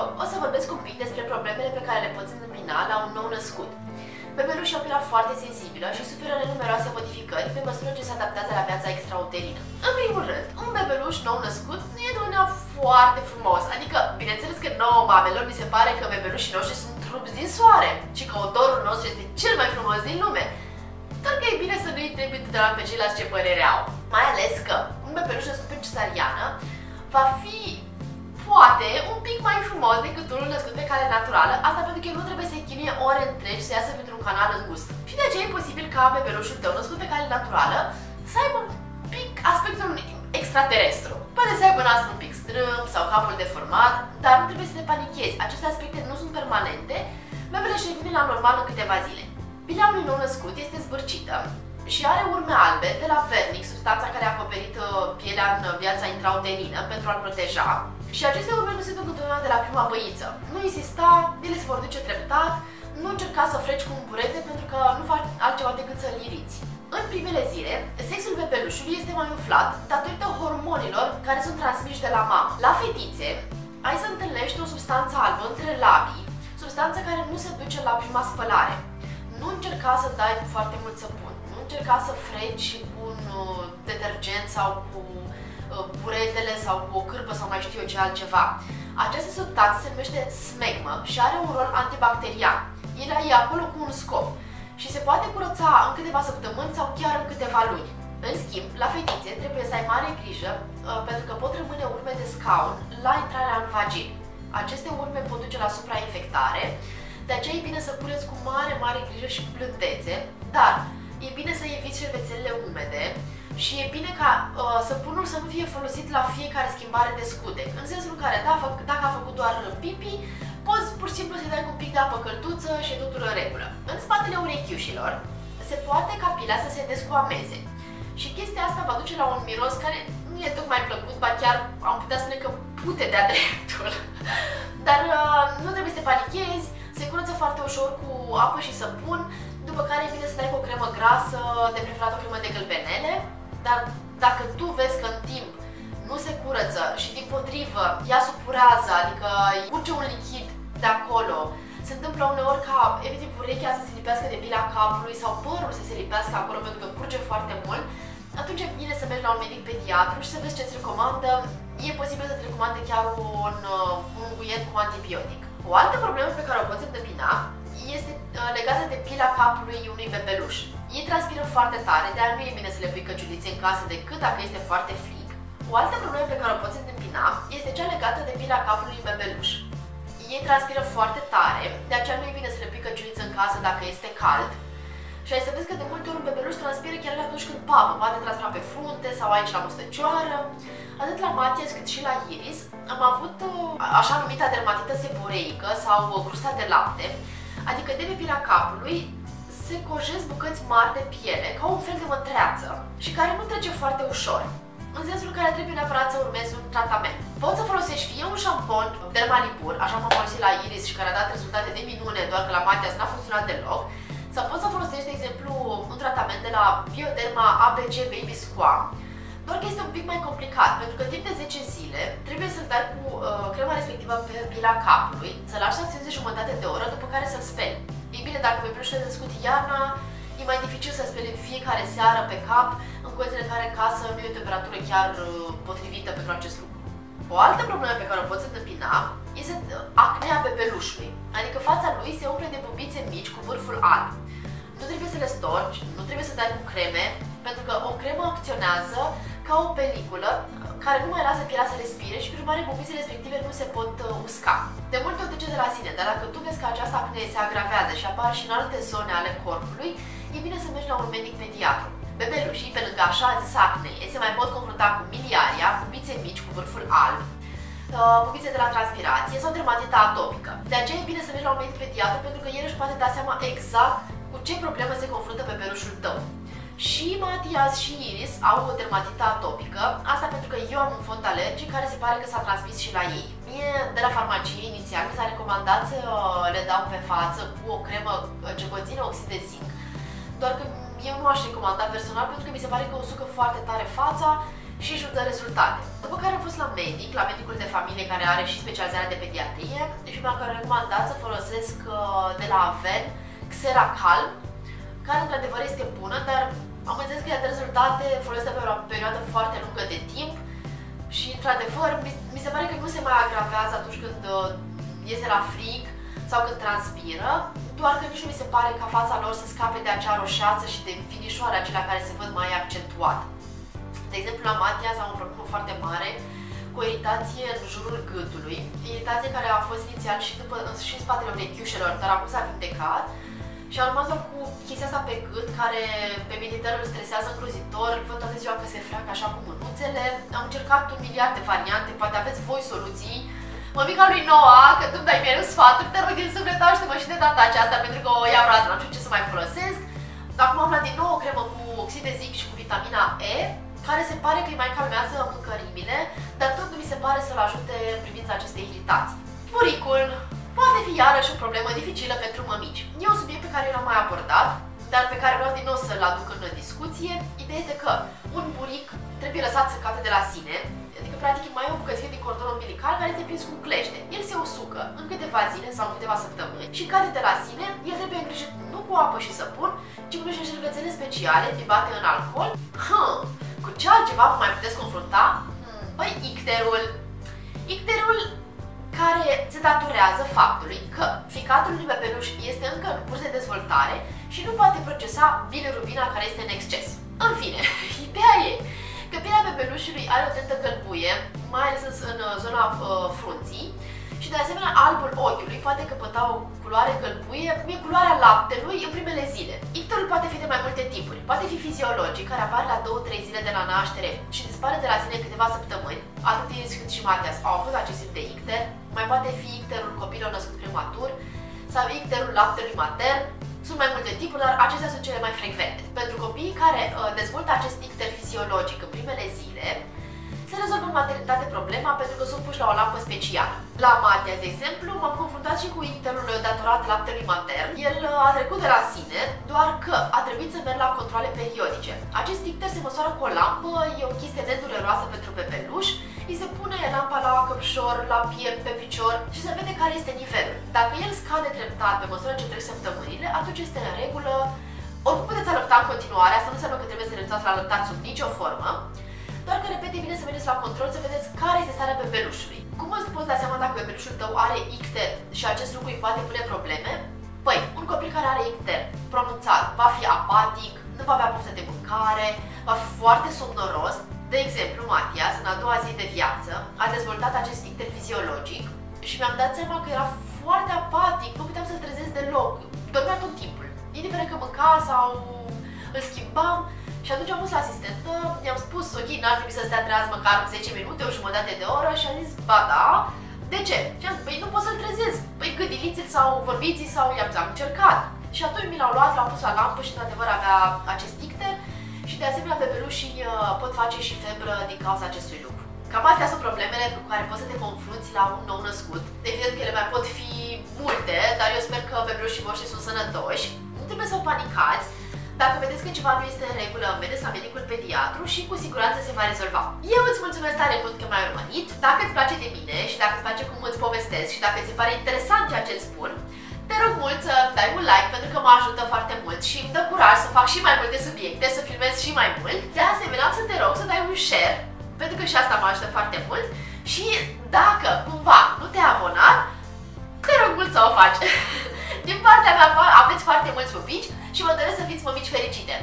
vlog o să vorbesc un pic despre problemele pe care le poți întâmpina la un nou născut. Bebelușul e o pielea foarte sensibilă și suferă de numeroase modificări pe măsură ce se adaptează la viața extrauterină. În primul rând, un bebeluș nou născut nu e de foarte frumos, adică, bineînțeles că nouă mamelor mi se pare că bebelușii noștri sunt trupți din soare și că odorul nostru este cel mai frumos din lume. Doar că e bine să nu-i trebuie totdeauna pe ceilalți ce părere au. Mai ales că un bebeluș născut pe cesariană va fi poate un pic mai frumos decât unul născut pe cale naturală, asta pentru că el nu trebuie să-i chinuie ore întregi să iasă pentru un canal îngust. Și de aceea e posibil ca bebelușul tău născut pe cale naturală să aibă un pic aspectul extraterestru. Poate să aibă nasul un pic strâmb sau capul deformat, dar nu trebuie să te panichezi. Aceste aspecte nu sunt permanente, bebele își revine la normal în câteva zile. Pilea unui nou născut este zbârcită și are urme albe de la vernic, substanța care a acoperit uh, pielea în viața intrauterină pentru a-l proteja. Și aceste urme nu se duc întotdeauna de la prima băiță. Nu insista, ele se vor duce treptat, nu încerca să freci cu un burete pentru că nu faci altceva decât să-l iriți. În primele zile, sexul bebelușului este mai umflat datorită hormonilor care sunt transmiși de la mamă. La fetițe, ai să întâlnești o substanță albă între labii, substanță care nu se duce la prima spălare. Nu încerca să dai cu foarte mult săpun, nu încerca să freci cu un uh, detergent sau cu uh, buretele sau cu o cârpă sau mai știu eu ce altceva. Această substanță se numește smegmă și are un rol antibacterian. El e acolo cu un scop și se poate curăța în câteva săptămâni sau chiar în câteva luni. În schimb, la fetițe trebuie să ai mare grijă uh, pentru că pot rămâne urme de scaun la intrarea în vagin. Aceste urme pot duce la suprainfectare, de aceea e bine să puneți cu mare, mare grijă și cu blândețe, dar e bine să eviți șervețelele umede și e bine ca uh, săpunul să nu fie folosit la fiecare schimbare de scute, în sensul în care da, dacă a făcut doar pipi, poți pur și simplu să dai cu un pic de apă călduță și e totul în regulă. În spatele urechiușilor se poate ca pila să se descoameze și chestia asta va duce la un miros care nu e tocmai plăcut, ba chiar am putea spune că pute de-a dreptul. Dar uh, nu trebuie să te panichezi, se curăță foarte ușor cu apă și săpun, după care e bine să dai cu o cremă grasă, de preferat o cremă de gălbenele, dar dacă tu vezi că în timp nu se curăță și din potrivă ea supurează, adică curge un lichid de acolo, se întâmplă uneori ca efectiv urechea să se lipească de bila capului sau părul să se lipească acolo pentru că curge foarte mult, atunci e bine să mergi la un medic pediatru și să vezi ce îți recomandă. E posibil să-ți recomande chiar un, uh, un unguent cu antibiotic. O altă problemă pe care o poți întâmpina este uh, legată de pila capului unui bebeluș. Ei transpiră foarte tare, de nu e bine să le pui căciulițe în casă decât dacă este foarte frig. O altă problemă pe care o poți întâmpina este cea legată de pila capului bebeluș. Ei transpiră foarte tare, de aceea nu e bine să le pui căciulițe în casă dacă este cald. Și ai să vezi că de multe ori un bebeluș transpiră chiar atunci când papă, poate transpira pe frunte sau aici la mustăcioară. Atât la Matias cât și la Iris am avut uh, așa numita dermatită seboreică sau crusta de lapte, adică de pe pila capului se cojesc bucăți mari de piele, ca un fel de mătreață și care nu trece foarte ușor în sensul care trebuie neapărat să urmezi un tratament. Poți să folosești fie un șampon Dermalipur, așa cum am folosit la Iris și care a dat rezultate de minune, doar că la Matias n-a funcționat deloc, sau poți să folosești, de exemplu, un tratament de la Bioderma ABC Baby Squam, doar că este un pic mai complicat, pentru că timp de crema respectivă pe pila capului, să lași să acționeze jumătate de oră, după care să-l speli. Ei bine, dacă bebelușul e născut iarna, e mai dificil să speli în fiecare seară pe cap, în condițiile în care în casă nu e o temperatură chiar uh, potrivită pentru acest lucru. O altă problemă pe care o poți întâmpina este acnea bebelușului, adică fața lui se umple de bubițe mici cu vârful alb. Nu trebuie să le storci, nu trebuie să dai cu creme, pentru că o cremă acționează ca o peliculă care nu mai lasă pielea să respire și prin urmare bubițele respective nu se pot uh, usca. De multe ori trece de la sine, dar dacă tu vezi că această acne se agravează și apar și în alte zone ale corpului, e bine să mergi la un medic pediatru. Bebelușii, pe lângă așa zis acne, se mai pot confrunta cu miliaria, bubițe mici cu vârful alb, uh, bubițe de la transpirație sau dermatita atopică. De aceea e bine să mergi la un medic pediatru pentru că el își poate da seama exact cu ce problemă se confruntă bebelușul tău. Și Matias și Iris au o dermatită atopică, asta pentru că eu am un fond alergic care se pare că s-a transmis și la ei. Mie, de la farmacie, inițial mi s-a recomandat să uh, le dau pe față cu o cremă uh, ce conține oxid de zinc, doar că eu nu aș recomanda personal pentru că mi se pare că usucă foarte tare fața și își dă rezultate. După care am fost la medic, la medicul de familie care are și specializarea de pediatrie și mi-a recomandat să folosesc uh, de la Aven Xera Calm, care într-adevăr este bună, dar am înțeles că ea de rezultate folosită pe o perioadă foarte lungă de timp și într-adevăr mi se pare că nu se mai agravează atunci când uh, iese la frig sau când transpiră, doar că nici nu mi se pare ca fața lor să scape de acea roșeață și de finișoare acelea care se văd mai accentuat. De exemplu, la Matias am o problemă foarte mare cu o iritație în jurul gâtului, iritație care a fost inițial și, după, și în spatele urechiușelor, dar acum s-a vindecat și am rămas doar cu chestia asta pe gât, care pe militar îl stresează îngrozitor, îl văd toată ziua că se freacă așa cu mânuțele. Am încercat un miliard de variante, poate aveți voi soluții. Mămica lui Noah, că tu îmi dai mereu sfaturi, te rog din suflet, aștept-mă și de data aceasta pentru că o iau rază, n-am știu ce să mai folosesc. Acum am luat din nou o cremă cu oxid de zinc și cu vitamina E, care se pare că îi mai calmează mâncărimile, dar tot nu mi se pare să-l ajute în privința acestei iritații. Buricul poate fi iarăși o problemă dificilă pentru mămici. E un subiect pe care l-am mai abordat, dar pe care vreau din nou să-l aduc în discuție. Ideea este că un buric trebuie lăsat să cadă de la sine, adică practic mai e o bucățică din cordon umbilical care este prins cu clește. El se usucă în câteva zile sau în câteva săptămâni și cade de la sine, el trebuie îngrijit nu cu apă și săpun, ci cu niște șervețele speciale dibate în alcool. Hmm, cu ce altceva vă mai puteți confrunta? Hmm, păi icterul. Icterul care se datorează faptului că ficatul lui bebeluș este încă în curs de dezvoltare și nu poate procesa bilirubina care este în exces. În fine, ideea e că pielea bebelușului are o tentă gălbuie, mai ales în zona uh, frunții, și de asemenea albul ochiului poate căpăta o culoare gălbuie, cum e culoarea laptelui în primele zile. Icterul poate fi de mai multe tipuri. Poate fi fiziologic, care apare la 2-3 zile de la naștere și dispare de la sine în câteva săptămâni. Atât Iris cât și Matias au avut acest tip de icter. Mai poate fi icterul copilului născut prematur sau icterul laptelui matern. Sunt mai multe tipuri, dar acestea sunt cele mai frecvente. Pentru copiii care uh, dezvoltă acest icter fiziologic în primele zile, se rezolvă în maternitate problema pentru că sunt puși la o lampă specială. La Matia, de exemplu, m-am confruntat și cu icterul datorat laptelui matern. El uh, a trecut de la sine, doar că a trebuit să merg la controle periodice. Acest icter se măsoară cu o lampă, e o chestie nedureroasă pentru bebeluș, îi se pune lampa la căpșor, la piept, pe picior și se vede care este nivelul. Dacă el scade treptat pe măsură ce trec săptămânile, atunci este în regulă. Oricum puteți alăpta în continuare, asta nu înseamnă că trebuie să renunțați la alăptat sub nicio formă, doar că repede bine să vedeți la control să vedeți care este starea bebelușului. Cum îți poți da seama dacă bebelușul tău are icter și acest lucru îi poate pune probleme? Păi, un copil care are icter pronunțat va fi apatic, nu va avea poftă de mâncare, va fi foarte somnoros. De exemplu, Matias, în a doua zi de viață, a dezvoltat acest icter fiziologic și mi-am dat seama că era foarte apatic, nu puteam să-l trezesc deloc, dormea tot timpul. Indiferent că mânca sau îl schimbam, și atunci am fost la asistentă, i-am spus, ok, n-ar trebui să stea treaz măcar 10 minute, o jumătate de oră și a zis, ba da, de ce? Și am zis, păi nu pot să-l trezesc, păi gândiliți sau vorbiți sau ți-am încercat. Și atunci mi l-au luat, l-au pus la lampă și într-adevăr avea acest icter și de asemenea bebelușii uh, pot face și febră din cauza acestui lucru. Cam astea sunt problemele cu care poți să te confrunți la un nou născut. Evident că ele mai pot fi multe, dar eu sper că bebelușii voștri sunt sănătoși. Nu trebuie să panicați, dacă vedeți că ceva nu este în regulă, mergeți la medicul pediatru și cu siguranță se va rezolva. Eu îți mulțumesc tare mult că m-ai urmărit. Dacă îți place de mine și dacă îți place cum îți povestesc și dacă ți se pare interesant ceea ce îți spun, te rog mult să dai un like pentru că mă ajută foarte mult și îmi dă curaj să fac și mai multe subiecte, să filmez și mai mult. De asemenea, să te rog să dai un share, pentru că și asta mă ajută foarte mult. Și dacă cumva nu te-ai abonat, te rog mult să o faci. Din partea mea aveți foarte mulți pupici și vă doresc să fiți mămici fericite.